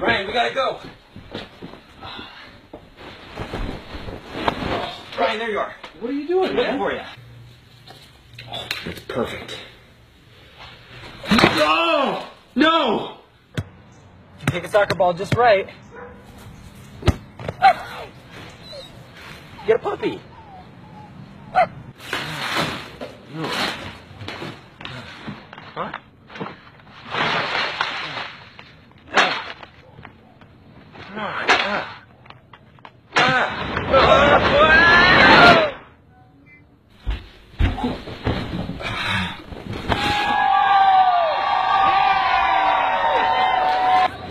we gotta go. Brian, there you are. What are you doing, Looking man? for you. Oh, it's perfect. No! No! You take a soccer ball just right. Get a puppy.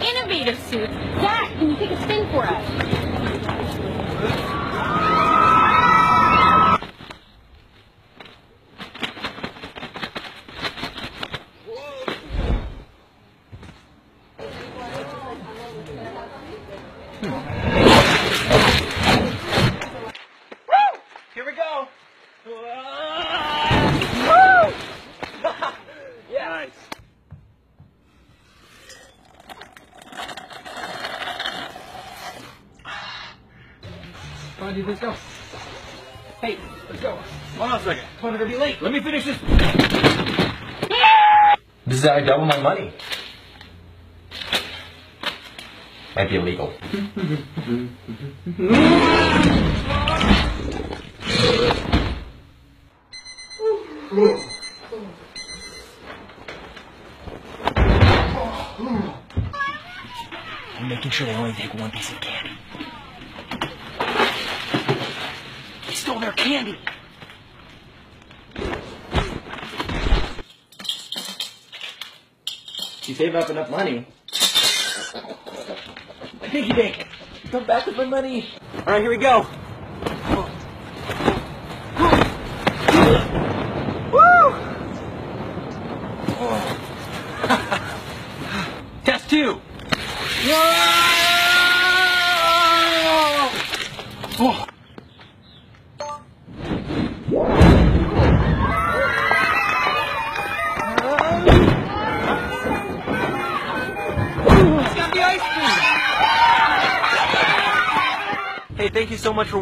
Innovative suits. Zach, can you take a spin for us? Here we go. yeah. Nice. Come on, dude, let's go. Hey, let's go. Hold on a second. Come on, we're gonna be late. Let me finish this. This is how I double my money. Might be illegal. I'm making sure they only take one piece of candy. They stole their candy. You save up enough money. Piggy bank. Come back with my money. All right, here we go. Woo! Test two. Whoa! Oh. It's ice cream. Hey, thank you so much for